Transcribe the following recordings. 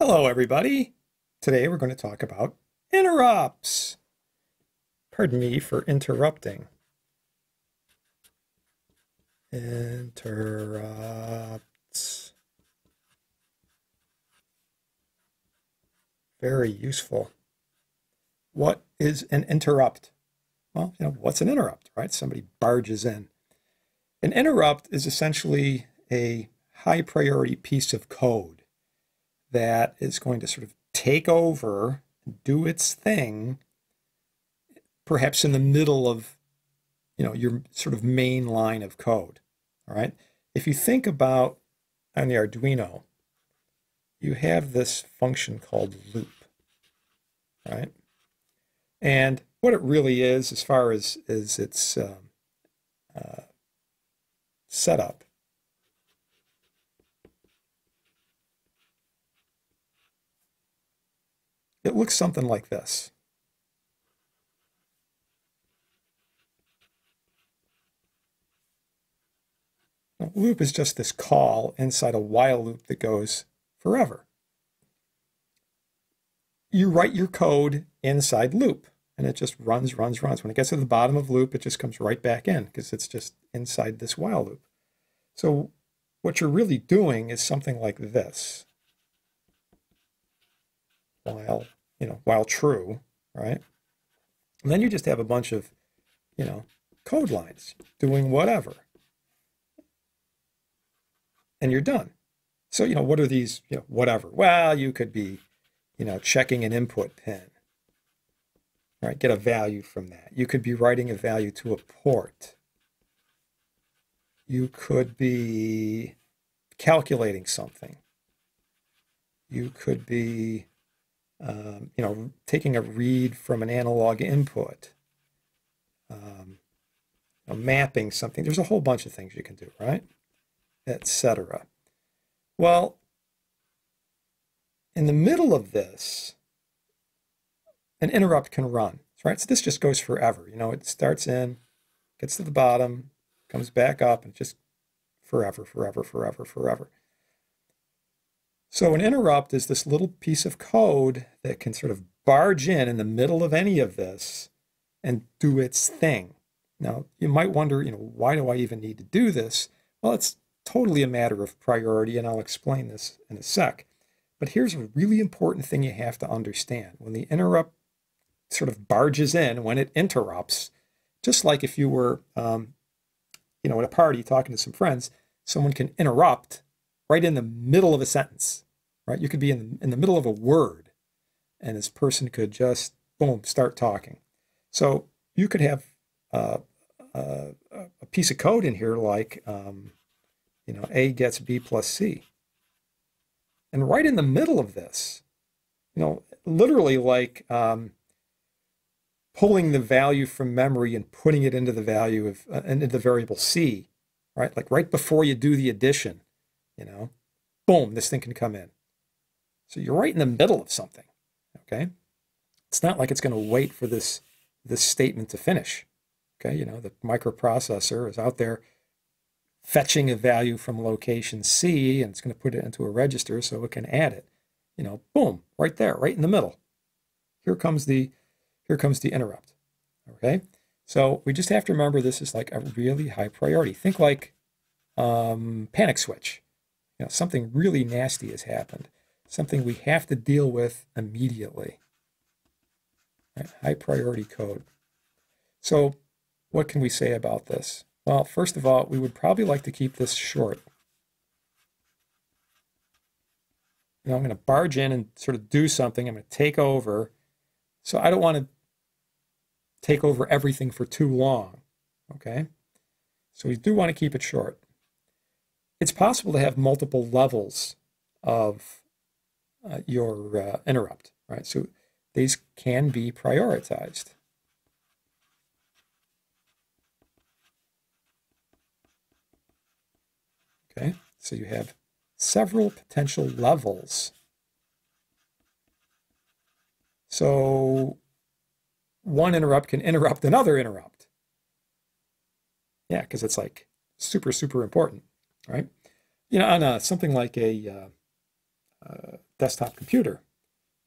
Hello, everybody. Today we're going to talk about interrupts. Pardon me for interrupting. Interrupts. Very useful. What is an interrupt? Well, you know, what's an interrupt, right? Somebody barges in. An interrupt is essentially a high priority piece of code that is going to sort of take over, do its thing, perhaps in the middle of you know your sort of main line of code. All right. If you think about on the Arduino, you have this function called loop, right? And what it really is, as far as, as its um, uh, setup, it looks something like this. Loop is just this call inside a while loop that goes forever. You write your code inside loop and it just runs, runs, runs. When it gets to the bottom of loop, it just comes right back in because it's just inside this while loop. So what you're really doing is something like this. While, you know, while true, right? And then you just have a bunch of, you know, code lines doing whatever. And you're done. So, you know, what are these, you know, whatever? Well, you could be, you know, checking an input pin right? Get a value from that. You could be writing a value to a port. You could be calculating something. You could be, um, you know, taking a read from an analog input, um, you know, mapping something. There's a whole bunch of things you can do, right? Etc. Well, in the middle of this, an interrupt can run, right? So this just goes forever. You know, it starts in, gets to the bottom, comes back up, and just forever, forever, forever, forever. So an interrupt is this little piece of code that can sort of barge in in the middle of any of this and do its thing. Now, you might wonder, you know, why do I even need to do this? Well, it's totally a matter of priority, and I'll explain this in a sec. But here's a really important thing you have to understand. When the interrupt sort of barges in when it interrupts, just like if you were, um, you know, at a party talking to some friends, someone can interrupt right in the middle of a sentence, right? You could be in the, in the middle of a word, and this person could just boom start talking. So you could have uh, uh, a piece of code in here like, um, you know, A gets B plus C, and right in the middle of this, you know, literally like um, pulling the value from memory and putting it into the value of uh, into the variable c, right? Like right before you do the addition, you know, boom, this thing can come in. So you're right in the middle of something, okay? It's not like it's going to wait for this this statement to finish. Okay, you know, the microprocessor is out there fetching a value from location C and it's going to put it into a register so it can add it. You know, boom, right there, right in the middle. Here comes the here comes the interrupt. Okay, so we just have to remember this is like a really high priority. Think like um, panic switch. You know, something really nasty has happened. Something we have to deal with immediately. Right? High priority code. So what can we say about this? Well, first of all, we would probably like to keep this short. You know, I'm going to barge in and sort of do something. I'm going to take over. So I don't want to take over everything for too long. Okay? So we do want to keep it short. It's possible to have multiple levels of uh, your uh, interrupt, right? So these can be prioritized. Okay, so you have several potential levels. So one interrupt can interrupt another interrupt. Yeah, because it's like super, super important, right? You know, on a, something like a uh, uh, desktop computer,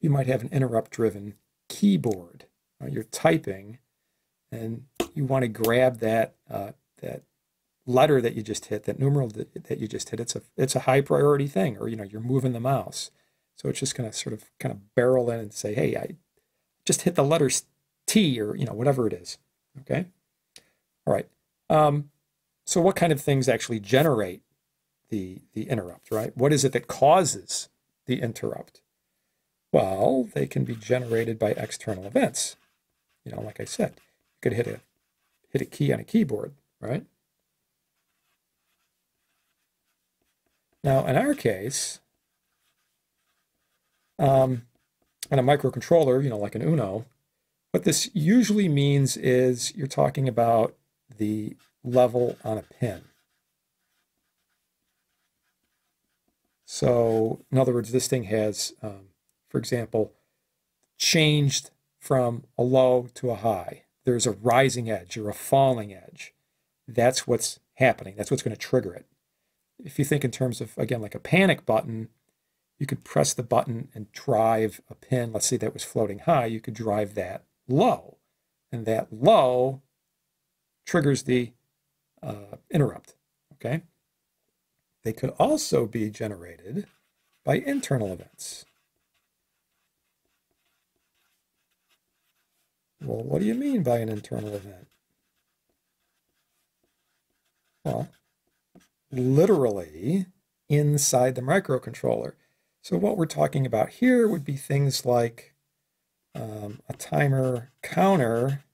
you might have an interrupt-driven keyboard. Right? You're typing, and you want to grab that uh, that letter that you just hit, that numeral that, that you just hit. It's a it's a high priority thing, or you know you're moving the mouse, so it's just going to sort of kind of barrel in and say, hey, I just hit the letter T, or you know whatever it is. Okay, all right. Um, so what kind of things actually generate the the interrupt? Right? What is it that causes the interrupt? Well, they can be generated by external events. You know, like I said, you could hit a hit a key on a keyboard, right? Now, in our case, um, on a microcontroller, you know, like an Uno, what this usually means is you're talking about the level on a pin. So, in other words, this thing has um, for example, changed from a low to a high. There's a rising edge or a falling edge. That's what's happening. That's what's going to trigger it. If you think in terms of, again, like a panic button, you could press the button and drive a pin. Let's say that was floating high. You could drive that low. And that low triggers the uh, interrupt. Okay? They could also be generated by internal events. Well, what do you mean by an internal event? Well, literally inside the microcontroller. So what we're talking about here would be things like um, a timer counter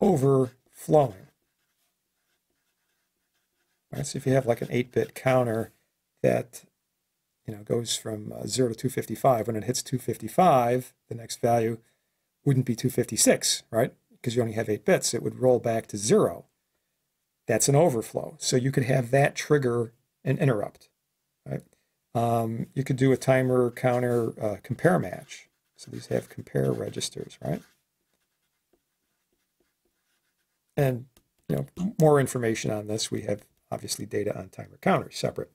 overflowing. Right, so if you have like an 8-bit counter that you know goes from uh, 0 to 255, when it hits 255, the next value wouldn't be 256, right? Because you only have 8 bits. It would roll back to 0. That's an overflow. So you could have that trigger an interrupt, right? Um, you could do a timer counter uh, compare match. So these have compare registers, right? And you know more information on this. We have obviously data on timer counters separate.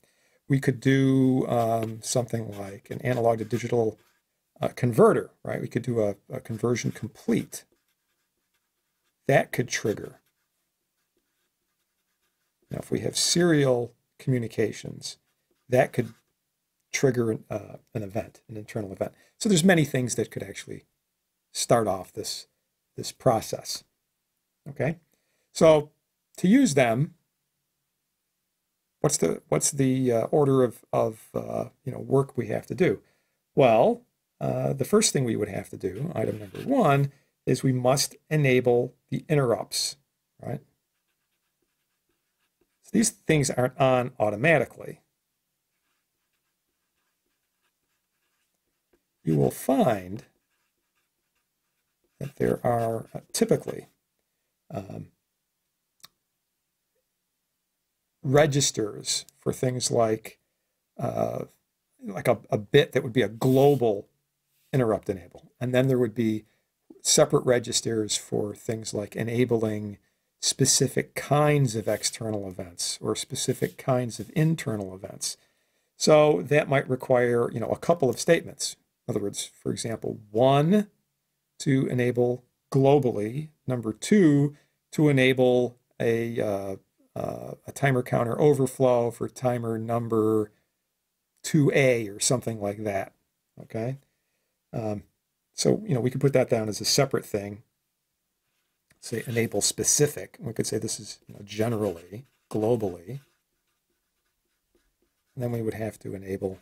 We could do um, something like an analog to digital a converter, right? We could do a, a conversion complete. That could trigger. Now, if we have serial communications, that could trigger uh, an event, an internal event. So there's many things that could actually start off this, this process. Okay, so to use them, what's the what's the uh, order of of uh, you know work we have to do? Well, uh, the first thing we would have to do, item number one, is we must enable the interrupts, right? So these things aren't on automatically. You will find that there are uh, typically um, registers for things like uh, like a, a bit that would be a global interrupt enable. And then there would be separate registers for things like enabling specific kinds of external events or specific kinds of internal events. So that might require, you know, a couple of statements. In other words, for example, one to enable globally, number two to enable a, uh, uh, a timer counter overflow for timer number 2A or something like that. Okay. Um, so, you know, we could put that down as a separate thing. Say enable specific. We could say this is you know, generally, globally. And then we would have to enable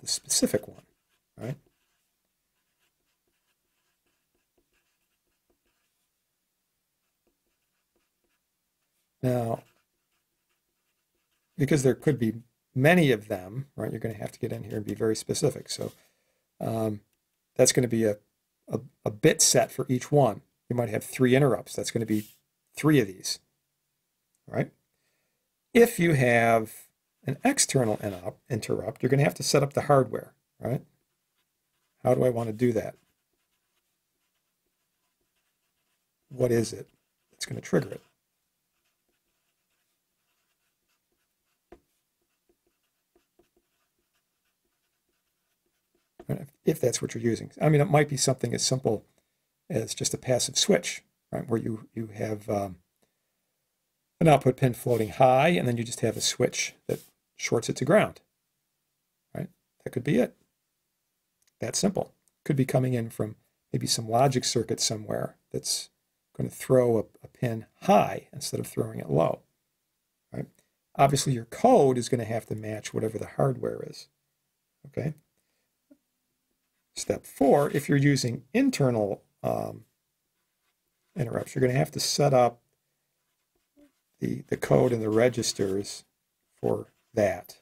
the specific one, right? Now, because there could be many of them, right, you're going to have to get in here and be very specific. So um, that's going to be a, a, a bit set for each one. You might have three interrupts. That's going to be three of these, right? If you have an external interrupt, you're going to have to set up the hardware, right? How do I want to do that? What is it that's going to trigger it? If that's what you're using. I mean, it might be something as simple as just a passive switch, right, where you, you have um, an output pin floating high, and then you just have a switch that shorts it to ground, right? That could be it. That simple. Could be coming in from maybe some logic circuit somewhere that's going to throw a, a pin high instead of throwing it low, right? Obviously, your code is going to have to match whatever the hardware is, okay? Step four, if you're using internal um, interrupts, you're going to have to set up the, the code and the registers for that.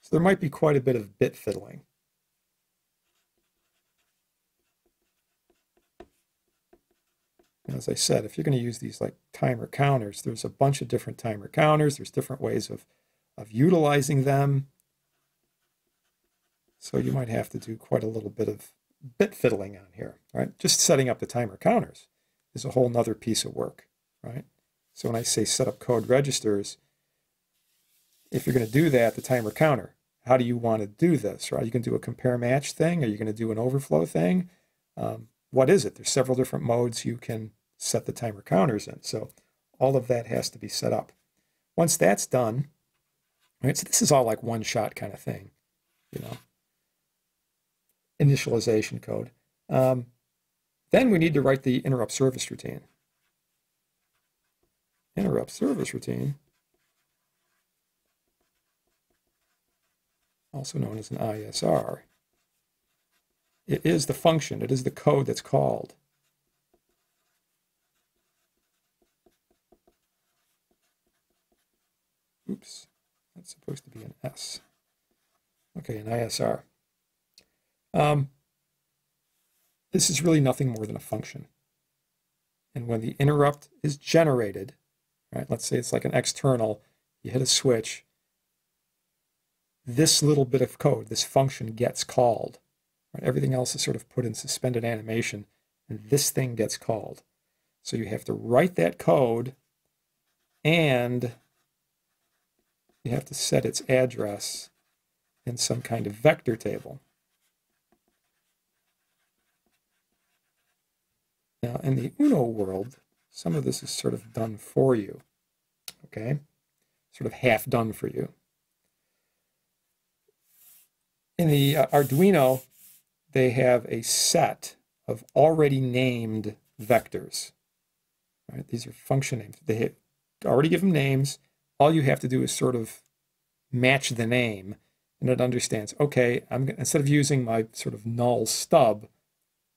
So there might be quite a bit of bit fiddling. And as I said, if you're going to use these like timer counters, there's a bunch of different timer counters. There's different ways of, of utilizing them. So you might have to do quite a little bit of bit fiddling on here, right? Just setting up the timer counters is a whole nother piece of work, right? So when I say set up code registers, if you're going to do that, the timer counter, how do you want to do this, right? You can do a compare match thing. Are you going to do an overflow thing? Um, what is it? There's several different modes you can set the timer counters in. So all of that has to be set up. Once that's done, right? So this is all like one shot kind of thing, you know, initialization code. Um, then we need to write the interrupt service routine. Interrupt service routine, also known as an ISR. It is the function, it is the code that's called. Oops, that's supposed to be an S. Okay, an ISR. Um, this is really nothing more than a function. And when the interrupt is generated, right, let's say it's like an external, you hit a switch, this little bit of code, this function gets called. Right? Everything else is sort of put in suspended animation, and this thing gets called. So you have to write that code, and you have to set its address in some kind of vector table. Now, in the Uno world, some of this is sort of done for you, okay? Sort of half done for you. In the uh, Arduino, they have a set of already named vectors. Right? These are function names. They already give them names. All you have to do is sort of match the name, and it understands, okay, I'm instead of using my sort of null stub,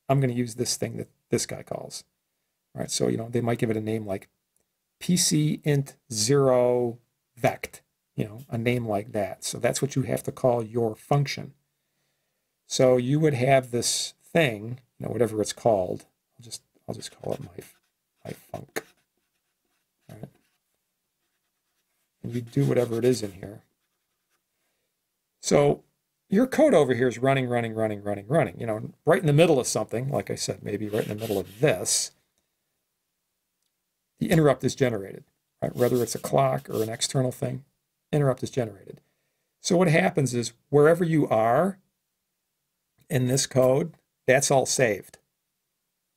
I'm going to use this thing that this guy calls. All right, so you know they might give it a name like PC int zero vect, you know, a name like that. So that's what you have to call your function. So you would have this thing, you know, whatever it's called. I'll just I'll just call it my my func. All right. And you do whatever it is in here. So your code over here is running, running, running, running, running. You know, right in the middle of something, like I said, maybe right in the middle of this, the interrupt is generated, right? Whether it's a clock or an external thing, interrupt is generated. So what happens is wherever you are in this code, that's all saved.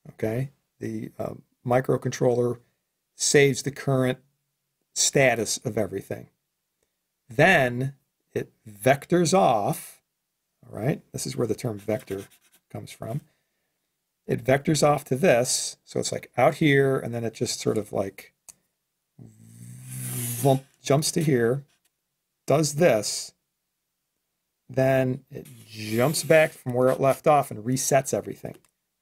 Okay, the uh, microcontroller saves the current status of everything. Then it vectors off all right, this is where the term vector comes from. It vectors off to this, so it's like out here, and then it just sort of like jumps to here, does this, then it jumps back from where it left off and resets everything.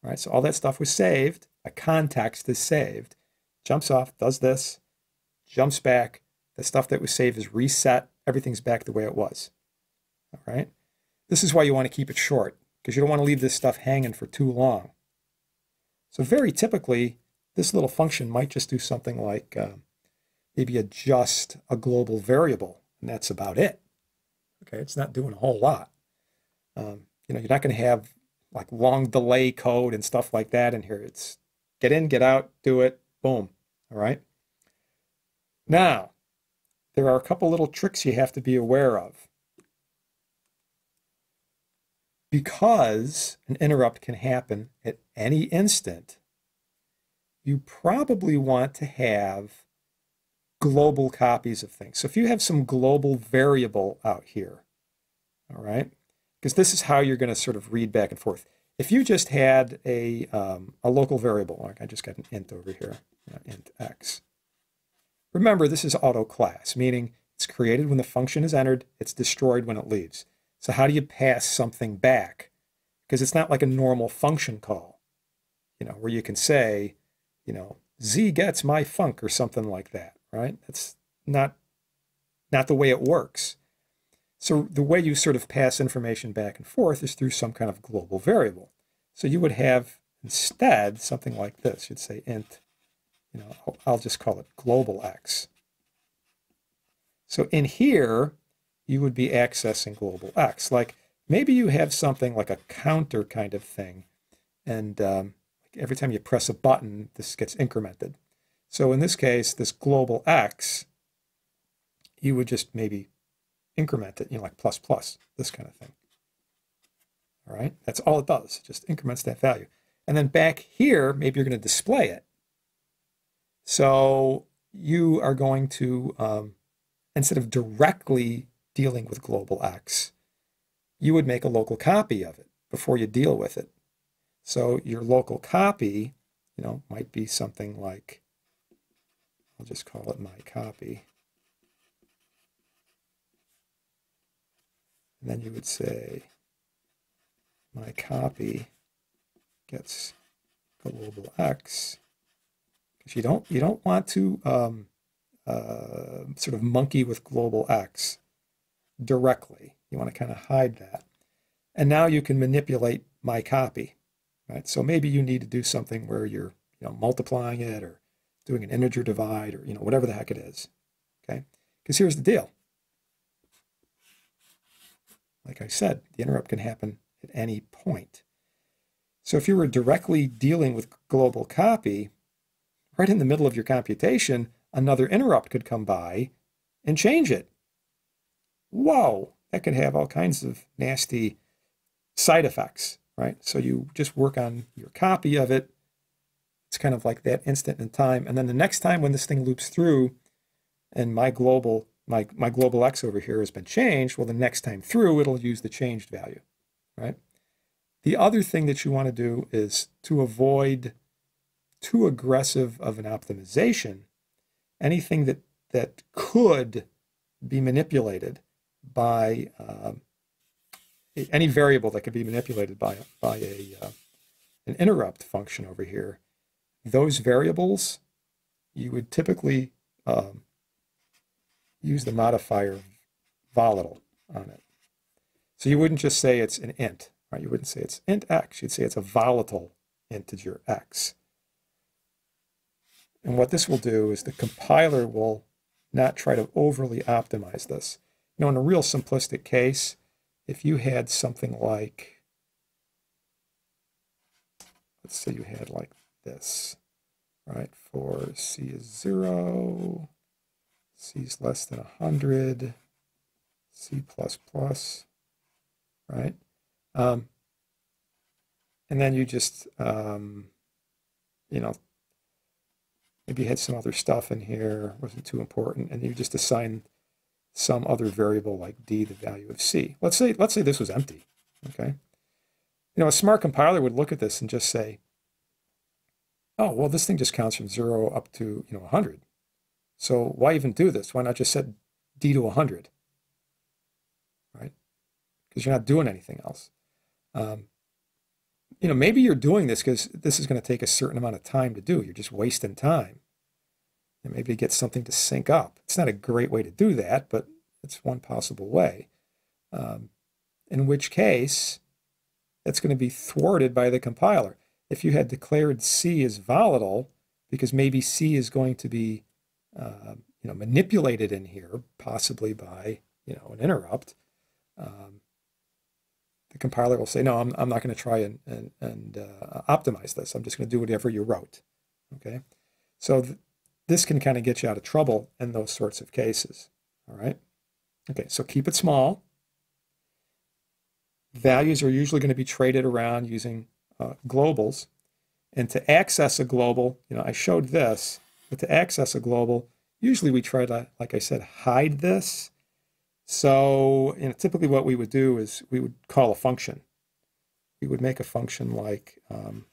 All right, so all that stuff was saved, a context is saved, jumps off, does this, jumps back, the stuff that was saved is reset, everything's back the way it was. All right. This is why you want to keep it short, because you don't want to leave this stuff hanging for too long. So very typically, this little function might just do something like uh, maybe adjust a global variable, and that's about it. Okay, it's not doing a whole lot. Um, you know, you're not going to have like long delay code and stuff like that in here. It's get in, get out, do it, boom. All right. Now, there are a couple little tricks you have to be aware of. Because an interrupt can happen at any instant, you probably want to have global copies of things. So if you have some global variable out here, all right, because this is how you're going to sort of read back and forth. If you just had a, um, a local variable, like I just got an int over here, you int x. Remember, this is auto class, meaning it's created when the function is entered, it's destroyed when it leaves. So how do you pass something back? Because it's not like a normal function call, you know, where you can say, you know, z gets my func or something like that, right? That's not not the way it works. So the way you sort of pass information back and forth is through some kind of global variable. So you would have instead something like this. You'd say int, you know, I'll just call it global x. So in here, you would be accessing global x. Like maybe you have something like a counter kind of thing, and um, every time you press a button, this gets incremented. So in this case, this global x, you would just maybe increment it, you know, like plus plus, this kind of thing. All right, that's all it does, it just increments that value. And then back here, maybe you're going to display it. So you are going to, um, instead of directly dealing with global X, you would make a local copy of it before you deal with it. So your local copy, you know, might be something like, I'll just call it my copy. And then you would say, my copy gets global X. Because you don't you don't want to um, uh, sort of monkey with global X directly. You want to kind of hide that. And now you can manipulate my copy, right? So maybe you need to do something where you're you know multiplying it or doing an integer divide or you know whatever the heck it is. Okay? Because here's the deal. Like I said, the interrupt can happen at any point. So if you were directly dealing with global copy, right in the middle of your computation, another interrupt could come by and change it. Whoa, that can have all kinds of nasty side effects, right? So you just work on your copy of it. It's kind of like that instant in time. And then the next time when this thing loops through and my global my, my global x over here has been changed, well, the next time through, it'll use the changed value, right? The other thing that you want to do is to avoid too aggressive of an optimization, anything that, that could be manipulated by um, any variable that could be manipulated by, by a, uh, an interrupt function over here, those variables, you would typically um, use the modifier volatile on it. So you wouldn't just say it's an int, right? You wouldn't say it's int x. You'd say it's a volatile integer x. And what this will do is the compiler will not try to overly optimize this. You know, in a real simplistic case, if you had something like, let's say you had like this, right? For c is 0, C is less than 100, C++, plus right? Um, and then you just, um, you know, maybe you had some other stuff in here, wasn't too important, and you just assign some other variable like d the value of c. Let's say, let's say this was empty, okay? You know, a smart compiler would look at this and just say, oh, well, this thing just counts from 0 up to, you know, 100. So why even do this? Why not just set D to 100? Right? Because you're not doing anything else. Um, you know, maybe you're doing this because this is going to take a certain amount of time to do. You're just wasting time. And maybe get something to sync up. It's not a great way to do that, but it's one possible way. Um, in which case, that's going to be thwarted by the compiler. If you had declared C as volatile, because maybe C is going to be uh, you know, manipulated in here, possibly by, you know, an interrupt, um, the compiler will say, no, I'm, I'm not going to try and, and, and uh, optimize this. I'm just going to do whatever you wrote. Okay. So th this can kind of get you out of trouble in those sorts of cases. All right. Okay. So keep it small. values are usually going to be traded around using uh, globals. And to access a global, you know, I showed this, but to access a global, usually we try to, like I said, hide this. So you know, typically what we would do is we would call a function. We would make a function like, um,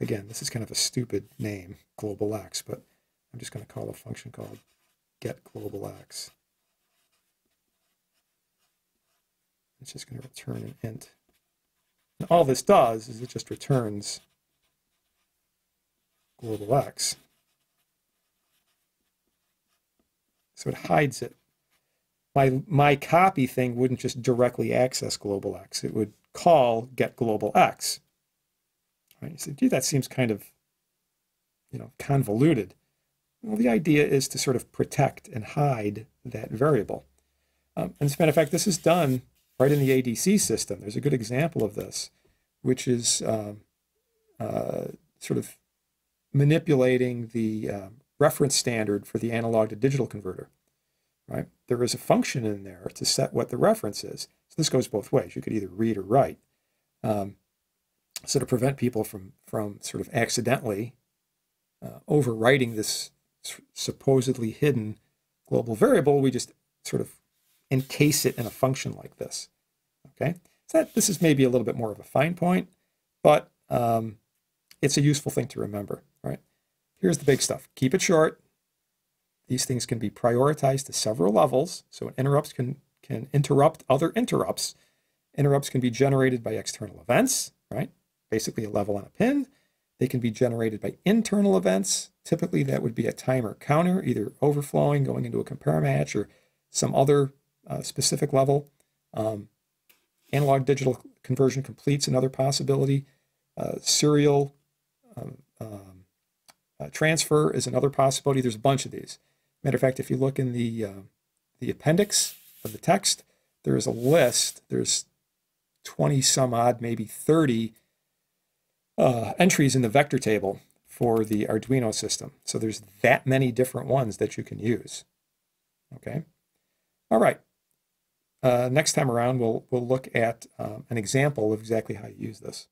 again, this is kind of a stupid name, global x, but I'm just going to call a function called get global x. It's just going to return an int. And all this does is it just returns global x. So it hides it. My, my copy thing wouldn't just directly access global x. It would call get global x. Right? You say, gee, that seems kind of you know, convoluted. Well, the idea is to sort of protect and hide that variable. Um, and as a matter of fact, this is done right in the ADC system. There's a good example of this, which is um, uh, sort of manipulating the uh, reference standard for the analog to digital converter. Right? There is a function in there to set what the reference is. So this goes both ways. You could either read or write. Um, so to prevent people from from sort of accidentally uh, overwriting this supposedly hidden global variable, we just sort of encase it in a function like this. Okay, so that, this is maybe a little bit more of a fine point, but um, it's a useful thing to remember, right? Here's the big stuff. Keep it short. These things can be prioritized to several levels, so interrupts can, can interrupt other interrupts. Interrupts can be generated by external events, right? Basically a level on a pin. They can be generated by internal events. Typically that would be a timer counter, either overflowing, going into a compare match, or some other uh, specific level. Um, analog digital conversion completes another possibility. Uh, serial um, um, uh, transfer is another possibility. There's a bunch of these. Matter of fact, if you look in the uh, the appendix of the text, there is a list. There's 20 some odd, maybe 30 uh, entries in the vector table for the Arduino system. So there's that many different ones that you can use. Okay. All right. Uh, next time around, we'll, we'll look at um, an example of exactly how you use this.